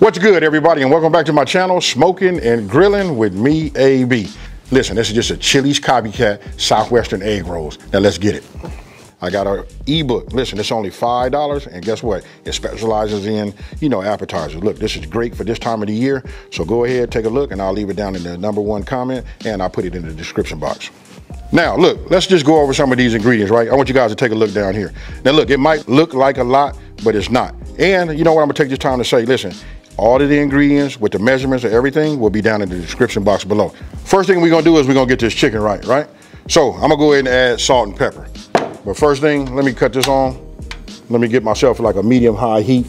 What's good, everybody, and welcome back to my channel, Smokin' and Grillin' with me, AB. Listen, this is just a Chili's copycat Southwestern egg rolls. Now let's get it. I got an ebook. Listen, it's only $5, and guess what? It specializes in, you know, appetizers. Look, this is great for this time of the year, so go ahead, take a look, and I'll leave it down in the number one comment, and I'll put it in the description box. Now, look, let's just go over some of these ingredients, right? I want you guys to take a look down here. Now, look, it might look like a lot, but it's not. And you know what? I'm gonna take this time to say, listen, all of the ingredients with the measurements and everything will be down in the description box below. First thing we're gonna do is we're gonna get this chicken right, right? So I'm gonna go ahead and add salt and pepper. But first thing, let me cut this on. Let me get myself like a medium high heat.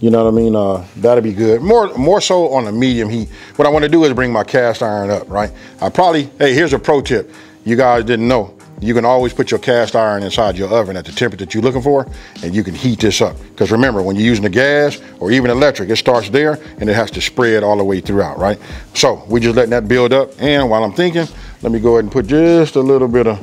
You know what I mean? Uh, that'll be good. More, more so on a medium heat. What I wanna do is bring my cast iron up, right? I probably, hey, here's a pro tip. You guys didn't know. You can always put your cast iron inside your oven at the temperature that you're looking for, and you can heat this up. Because remember, when you're using the gas or even electric, it starts there and it has to spread all the way throughout, right? So we're just letting that build up. And while I'm thinking, let me go ahead and put just a little bit of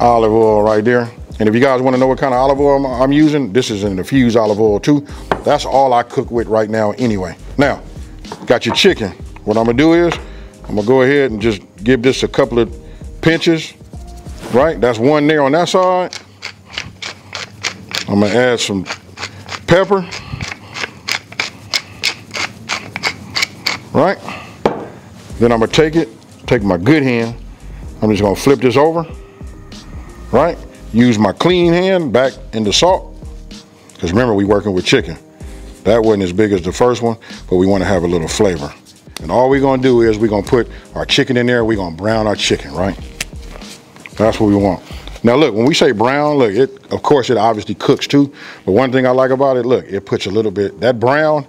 olive oil right there. And if you guys want to know what kind of olive oil I'm using, this is an infused olive oil too. That's all I cook with right now anyway. Now, got your chicken. What I'm gonna do is, I'm gonna go ahead and just give this a couple of pinches right? That's one there on that side. I'm gonna add some pepper, right? Then I'm gonna take it, take my good hand, I'm just gonna flip this over, right? Use my clean hand back in the salt, because remember we working with chicken. That wasn't as big as the first one, but we wanna have a little flavor. And all we're gonna do is we're gonna put our chicken in there, we're gonna brown our chicken, right? That's what we want. Now look, when we say brown, look, it of course it obviously cooks too. But one thing I like about it, look, it puts a little bit, that brown,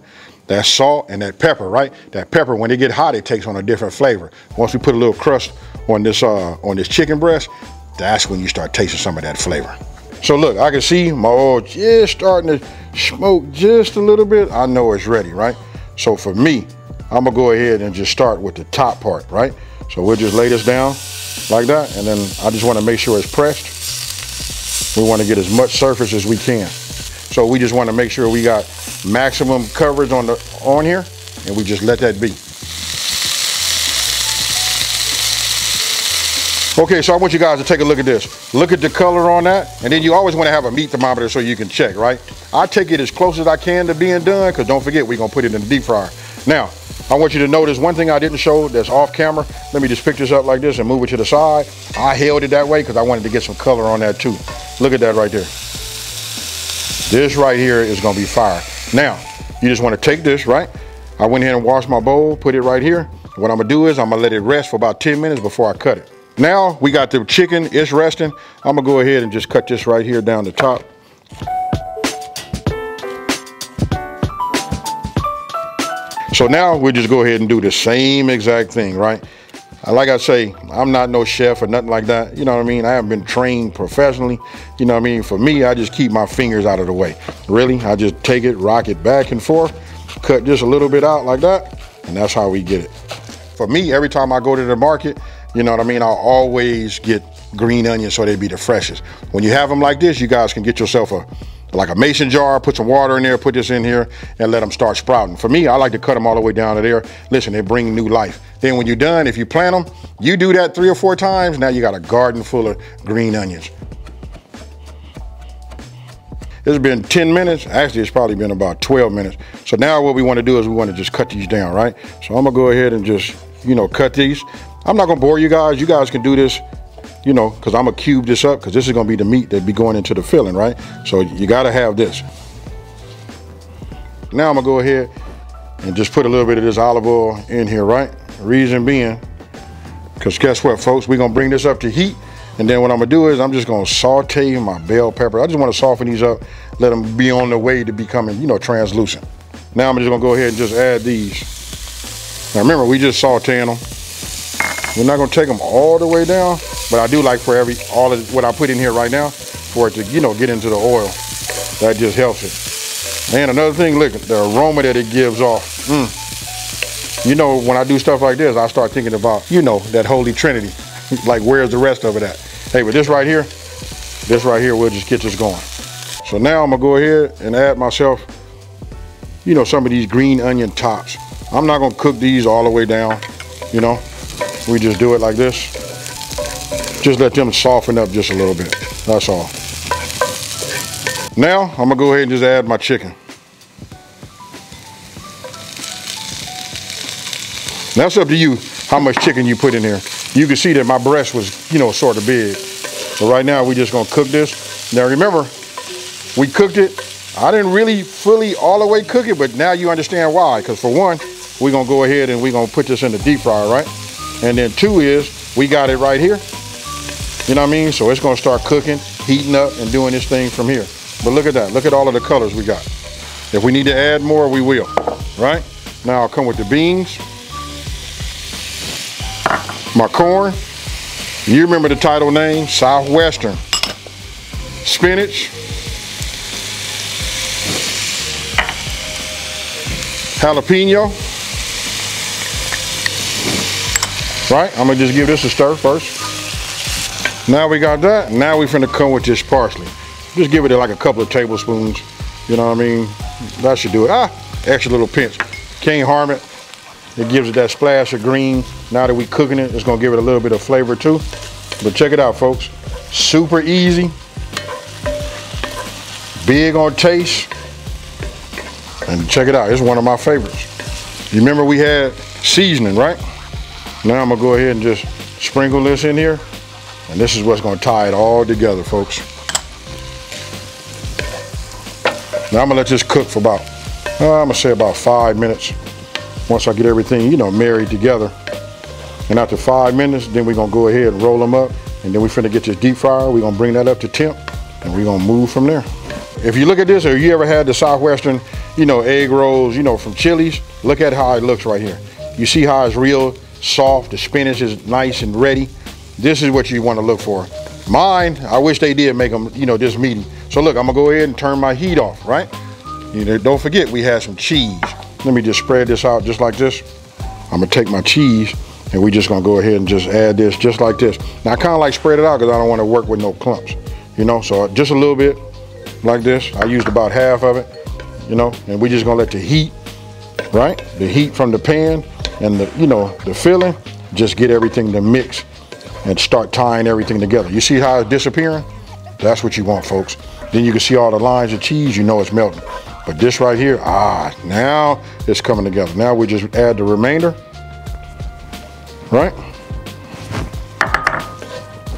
that salt and that pepper, right? That pepper, when it get hot, it takes on a different flavor. Once we put a little crust on this uh, on this chicken breast, that's when you start tasting some of that flavor. So look, I can see my oil just starting to smoke just a little bit. I know it's ready, right? So for me, I'm gonna go ahead and just start with the top part, right? So we'll just lay this down like that. And then I just want to make sure it's pressed. We want to get as much surface as we can. So we just want to make sure we got maximum coverage on the on here and we just let that be. Okay, so I want you guys to take a look at this. Look at the color on that, and then you always want to have a meat thermometer so you can check, right? I take it as close as I can to being done, because don't forget, we're going to put it in the deep fryer. Now, I want you to notice one thing I didn't show that's off camera. Let me just pick this up like this and move it to the side. I held it that way because I wanted to get some color on that too. Look at that right there. This right here is gonna be fire. Now, you just wanna take this, right? I went ahead and washed my bowl, put it right here. What I'm gonna do is I'm gonna let it rest for about 10 minutes before I cut it. Now we got the chicken, it's resting. I'm gonna go ahead and just cut this right here down the top. So now we'll just go ahead and do the same exact thing, right? Uh, like I say, I'm not no chef or nothing like that. You know what I mean? I haven't been trained professionally. You know what I mean? For me, I just keep my fingers out of the way. Really, I just take it, rock it back and forth, cut just a little bit out like that, and that's how we get it. For me, every time I go to the market, you know what I mean? I'll always get green onions so they be the freshest. When you have them like this, you guys can get yourself a like a mason jar, put some water in there, put this in here, and let them start sprouting. For me, I like to cut them all the way down to there. Listen, they bring new life. Then when you're done, if you plant them, you do that three or four times, now you got a garden full of green onions. It's been 10 minutes. Actually, it's probably been about 12 minutes. So now what we want to do is we want to just cut these down, right? So I'm going to go ahead and just, you know, cut these. I'm not going to bore you guys. You guys can do this you know, because I'm gonna cube this up because this is gonna be the meat that be going into the filling, right? So you gotta have this. Now I'm gonna go ahead and just put a little bit of this olive oil in here, right? Reason being, because guess what, folks? We're gonna bring this up to heat. And then what I'm gonna do is I'm just gonna saute my bell pepper. I just wanna soften these up, let them be on the way to becoming, you know, translucent. Now I'm just gonna go ahead and just add these. Now remember, we just sauteing them. We're not gonna take them all the way down, but I do like for every, all of what I put in here right now, for it to, you know, get into the oil. That just helps it. And another thing, look, the aroma that it gives off. Mm. You know, when I do stuff like this, I start thinking about, you know, that Holy Trinity. like, where's the rest of it at? Hey, but this right here, this right here, we'll just get this going. So now I'm gonna go ahead and add myself you know, some of these green onion tops. I'm not gonna cook these all the way down, you know. We just do it like this. Just let them soften up just a little bit, that's all. Now, I'm gonna go ahead and just add my chicken. Now it's up to you how much chicken you put in here. You can see that my breast was, you know, sort of big. But right now, we're just gonna cook this. Now remember, we cooked it. I didn't really fully all the way cook it, but now you understand why. Because for one, we're gonna go ahead and we're gonna put this in the deep fryer, right? And then two is, we got it right here. You know what I mean? So it's gonna start cooking, heating up, and doing this thing from here. But look at that, look at all of the colors we got. If we need to add more, we will, right? Now I'll come with the beans my corn. You remember the title name, Southwestern. Spinach. Jalapeno. Right, I'm gonna just give this a stir first. Now we got that, now we finna come with this parsley. Just give it like a couple of tablespoons, you know what I mean? That should do it. Ah, extra little pinch. Can't harm it. It gives it that splash of green. Now that we cooking it, it's gonna give it a little bit of flavor too. But check it out, folks. Super easy. Big on taste. And check it out, it's one of my favorites. You remember we had seasoning, right? Now I'm gonna go ahead and just sprinkle this in here. And this is what's gonna tie it all together, folks. Now I'm gonna let this cook for about, uh, I'm gonna say about five minutes once I get everything, you know, married together. And after five minutes, then we're gonna go ahead and roll them up. And then we're finna get this deep fryer. We're gonna bring that up to temp and we're gonna move from there. If you look at this, or you ever had the Southwestern, you know, egg rolls, you know, from Chili's, look at how it looks right here. You see how it's real soft, the spinach is nice and ready. This is what you wanna look for. Mine, I wish they did make them, you know, this meaty. So look, I'm gonna go ahead and turn my heat off, right? You know, don't forget we had some cheese. Let me just spread this out just like this. I'm gonna take my cheese and we're just gonna go ahead and just add this just like this. Now I kinda like spread it out because I don't wanna work with no clumps, you know? So just a little bit like this. I used about half of it, you know? And we're just gonna let the heat, right? The heat from the pan and the, you know, the filling, just get everything to mix and start tying everything together. You see how it's disappearing? That's what you want, folks. Then you can see all the lines of cheese, you know it's melting. But this right here, ah, now it's coming together. Now we just add the remainder, right?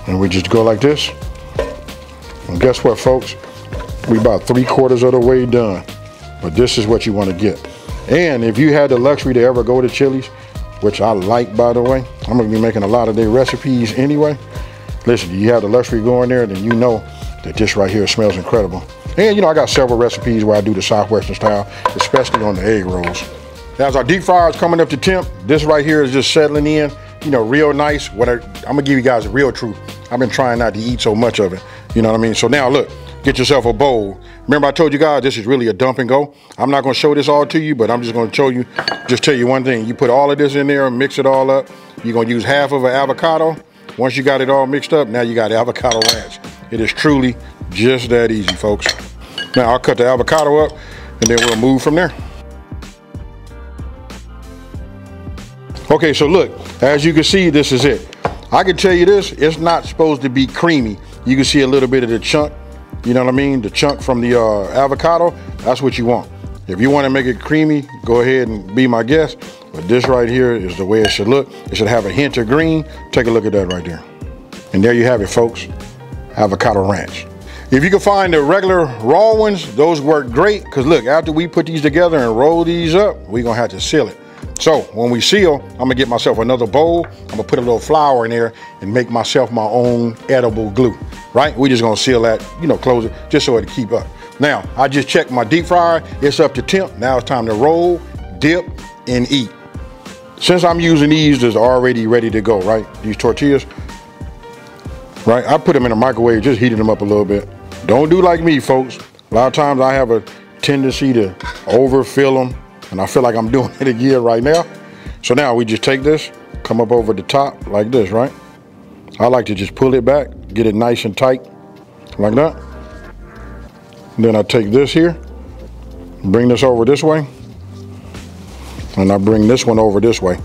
And we just go like this. And guess what, folks? We about three quarters of the way done. But this is what you want to get. And if you had the luxury to ever go to Chili's, which I like, by the way, I'm to be making a lot of their recipes anyway. Listen, you have the luxury going there, then you know that this right here smells incredible. And you know, I got several recipes where I do the Southwestern style, especially on the egg rolls. As our deep fryer is coming up to temp, this right here is just settling in, you know, real nice. What I, I'm gonna give you guys the real truth. I've been trying not to eat so much of it. You know what I mean? So now look, get yourself a bowl. Remember I told you guys this is really a dump and go. I'm not gonna show this all to you, but I'm just gonna show you, just tell you one thing. You put all of this in there, and mix it all up. You're gonna use half of an avocado. Once you got it all mixed up, now you got avocado ranch. It is truly just that easy, folks. Now I'll cut the avocado up and then we'll move from there. Okay, so look, as you can see, this is it. I can tell you this, it's not supposed to be creamy. You can see a little bit of the chunk, you know what I mean? The chunk from the uh, avocado, that's what you want. If you want to make it creamy, go ahead and be my guest. But this right here is the way it should look. It should have a hint of green. Take a look at that right there. And there you have it, folks avocado ranch. If you can find the regular raw ones, those work great. Cause look, after we put these together and roll these up, we're gonna have to seal it. So when we seal, I'm gonna get myself another bowl. I'm gonna put a little flour in there and make myself my own edible glue, right? We're just gonna seal that, you know, close it, just so it keep up. Now, I just checked my deep fryer. It's up to temp. Now it's time to roll, dip, and eat. Since I'm using these that's already ready to go, right? These tortillas, right? I put them in the microwave, just heating them up a little bit. Don't do like me, folks. A lot of times I have a tendency to overfill them, and I feel like I'm doing it again right now. So now we just take this, come up over the top like this, right? I like to just pull it back, get it nice and tight, like that. Then I take this here, bring this over this way. And I bring this one over this way,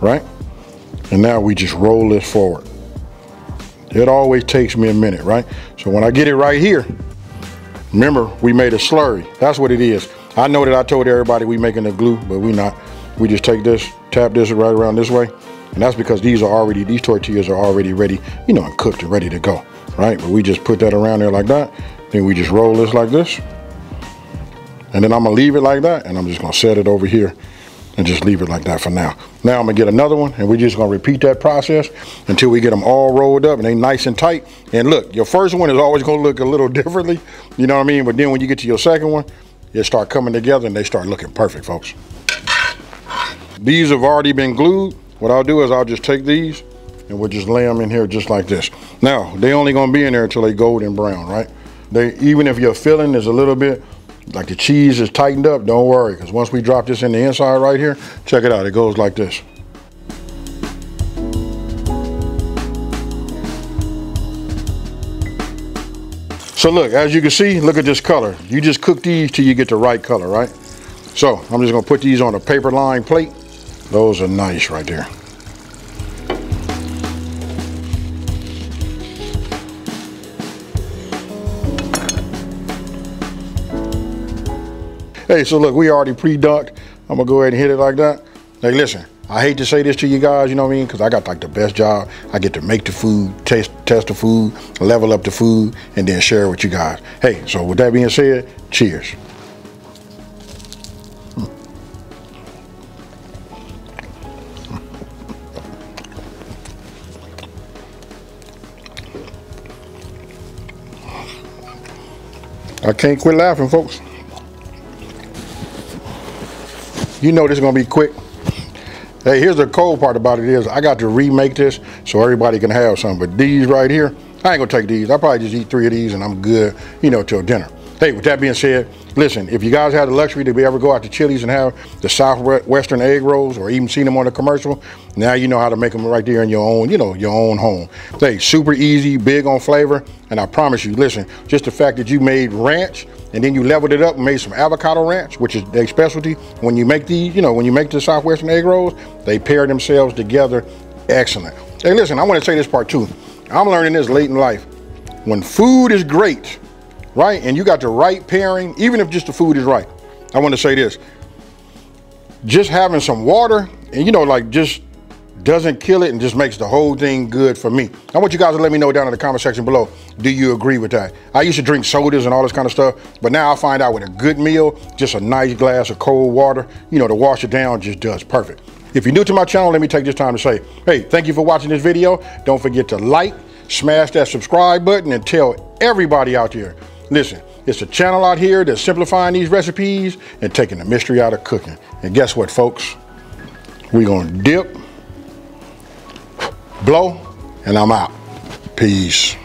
right? And now we just roll this forward. It always takes me a minute, right? So when I get it right here, remember we made a slurry. That's what it is. I know that I told everybody we making a glue, but we not. We just take this, tap this right around this way. And that's because these are already, these tortillas are already ready, you know, and cooked and ready to go, right? But we just put that around there like that. Then we just roll this like this. And then I'm gonna leave it like that and I'm just gonna set it over here and just leave it like that for now. Now I'm gonna get another one and we're just gonna repeat that process until we get them all rolled up and they nice and tight. And look, your first one is always gonna look a little differently, you know what I mean? But then when you get to your second one, it start coming together and they start looking perfect, folks. These have already been glued. What I'll do is I'll just take these and we'll just lay them in here just like this. Now, they only gonna be in there until they golden brown, right? They Even if your filling is a little bit, like the cheese is tightened up, don't worry, because once we drop this in the inside right here, check it out, it goes like this. So look, as you can see, look at this color. You just cook these till you get the right color, right? So I'm just gonna put these on a paper lined plate. Those are nice right there. Hey, so look, we already pre-dunked. I'm gonna go ahead and hit it like that. Hey, listen, I hate to say this to you guys, you know what I mean? Because I got like the best job. I get to make the food, taste, test the food, level up the food, and then share it with you guys. Hey, so with that being said, cheers. I can't quit laughing, folks. You know this is gonna be quick. Hey, here's the cold part about it is I got to remake this so everybody can have some. But these right here, I ain't gonna take these. I probably just eat three of these and I'm good, you know, till dinner. Hey, with that being said, listen, if you guys have the luxury to be ever go out to Chili's and have the Southwestern egg rolls or even seen them on the commercial, now you know how to make them right there in your own, you know, your own home. Hey, super easy, big on flavor, and I promise you, listen, just the fact that you made ranch and then you leveled it up and made some avocado ranch, which is their specialty. When you make these, you know, when you make the Southwestern egg rolls, they pair themselves together excellent. Hey, listen, I want to say this part too. I'm learning this late in life. When food is great, right? And you got the right pairing, even if just the food is right. I want to say this. Just having some water and you know, like just doesn't kill it and just makes the whole thing good for me. I want you guys to let me know down in the comment section below. Do you agree with that? I used to drink sodas and all this kind of stuff, but now I find out with a good meal, just a nice glass of cold water, you know, to wash it down just does perfect. If you're new to my channel, let me take this time to say, hey, thank you for watching this video. Don't forget to like, smash that subscribe button, and tell everybody out there Listen, it's a channel out here that's simplifying these recipes and taking the mystery out of cooking. And guess what, folks? We're gonna dip, blow, and I'm out. Peace.